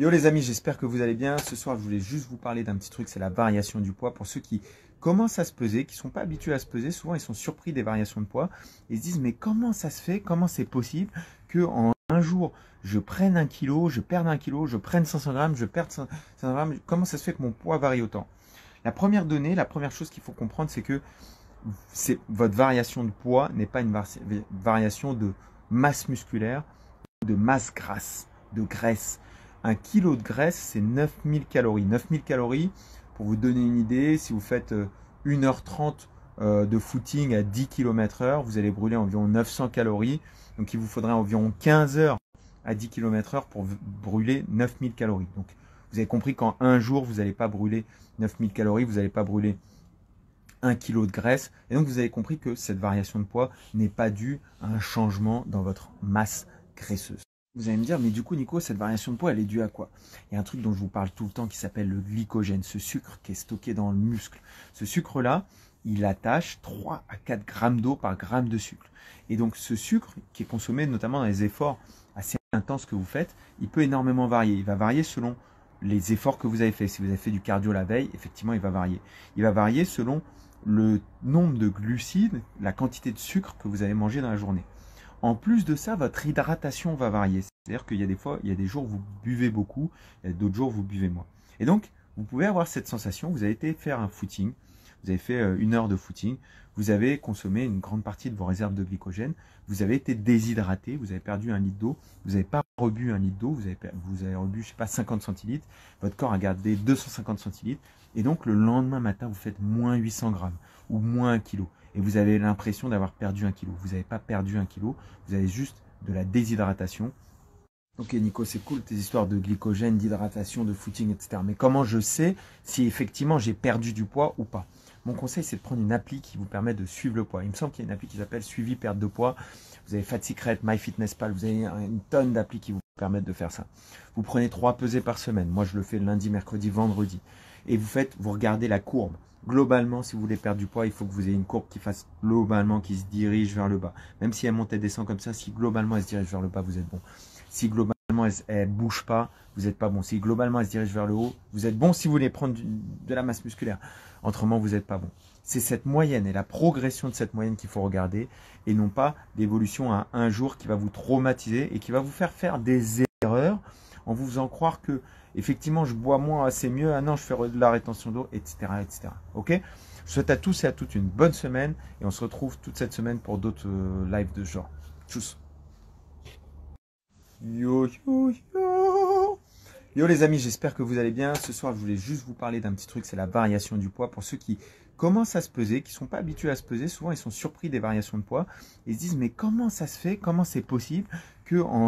Yo les amis, j'espère que vous allez bien. Ce soir, je voulais juste vous parler d'un petit truc, c'est la variation du poids. Pour ceux qui commencent à se peser, qui ne sont pas habitués à se peser, souvent ils sont surpris des variations de poids. Ils se disent, mais comment ça se fait? Comment c'est possible que un jour, je prenne un kilo, je perde un kilo, je prenne 500 grammes, je perde 500 grammes? Comment ça se fait que mon poids varie autant? La première donnée, la première chose qu'il faut comprendre, c'est que votre variation de poids n'est pas une variation de masse musculaire, de masse grasse, de graisse. Un kilo de graisse, c'est 9000 calories. 9000 calories, pour vous donner une idée, si vous faites 1h30 euh, euh, de footing à 10 km heure, vous allez brûler environ 900 calories. Donc il vous faudrait environ 15 heures à 10 km heure pour brûler 9000 calories. Donc vous avez compris qu'en un jour, vous n'allez pas brûler 9000 calories, vous n'allez pas brûler 1 kg de graisse. Et donc vous avez compris que cette variation de poids n'est pas due à un changement dans votre masse graisseuse. Vous allez me dire, mais du coup, Nico, cette variation de poids, elle est due à quoi? Il y a un truc dont je vous parle tout le temps qui s'appelle le glycogène, ce sucre qui est stocké dans le muscle. Ce sucre-là, il attache 3 à 4 grammes d'eau par gramme de sucre. Et donc, ce sucre, qui est consommé notamment dans les efforts assez intenses que vous faites, il peut énormément varier. Il va varier selon les efforts que vous avez fait. Si vous avez fait du cardio la veille, effectivement, il va varier. Il va varier selon le nombre de glucides, la quantité de sucre que vous avez mangé dans la journée. En plus de ça, votre hydratation va varier. C'est-à-dire qu'il y a des fois, il y a des jours où vous buvez beaucoup, et d'autres jours où vous buvez moins. Et donc, vous pouvez avoir cette sensation, vous avez été faire un footing, vous avez fait euh, une heure de footing, vous avez consommé une grande partie de vos réserves de glycogène, vous avez été déshydraté, vous avez perdu un litre d'eau, vous n'avez pas rebu un litre d'eau, vous avez, vous avez rebu, je sais pas, 50 centilitres, votre corps a gardé 250 centilitres, et donc le lendemain matin, vous faites moins 800 grammes ou moins 1 kilo et vous avez l'impression d'avoir perdu un kilo. Vous n'avez pas perdu un kilo, vous avez juste de la déshydratation. Ok Nico, c'est cool tes histoires de glycogène, d'hydratation, de footing, etc. Mais comment je sais si effectivement j'ai perdu du poids ou pas? Mon conseil, c'est de prendre une appli qui vous permet de suivre le poids. Il me semble qu'il y a une appli qui s'appelle Suivi perte de poids. Vous avez Fat Secret, MyFitnessPal, vous avez une tonne d'applis qui vous permettent de faire ça. Vous prenez trois pesées par semaine. Moi, je le fais lundi, mercredi, vendredi. Et vous faites, vous regardez la courbe globalement, si vous voulez perdre du poids, il faut que vous ayez une courbe qui fasse globalement, qui se dirige vers le bas. Même si elle monte et descend comme ça, si globalement elle se dirige vers le bas, vous êtes bon. Si globalement elle, bouge pas, vous n'êtes pas bon. Si globalement elle se dirige vers le haut, vous êtes bon si vous voulez prendre de la masse musculaire. Autrement, vous n'êtes pas bon. C'est cette moyenne et la progression de cette moyenne qu'il faut regarder et non pas l'évolution à un jour qui va vous traumatiser et qui va vous faire faire des erreurs en vous faisant croire que effectivement je bois moins, c'est mieux, ah non, je fais de la rétention d'eau, etc., etc. Ok? Je souhaite à tous et à toutes une bonne semaine et on se retrouve toute cette semaine pour d'autres euh, lives de ce genre. Tchuss Yo yo yo Yo les amis, j'espère que vous allez bien. Ce soir, je voulais juste vous parler d'un petit truc, c'est la variation du poids. Pour ceux qui commencent à se peser, qui ne sont pas habitués à se peser, souvent ils sont surpris des variations de poids. Ils se disent, mais comment ça se fait? Comment c'est possible que en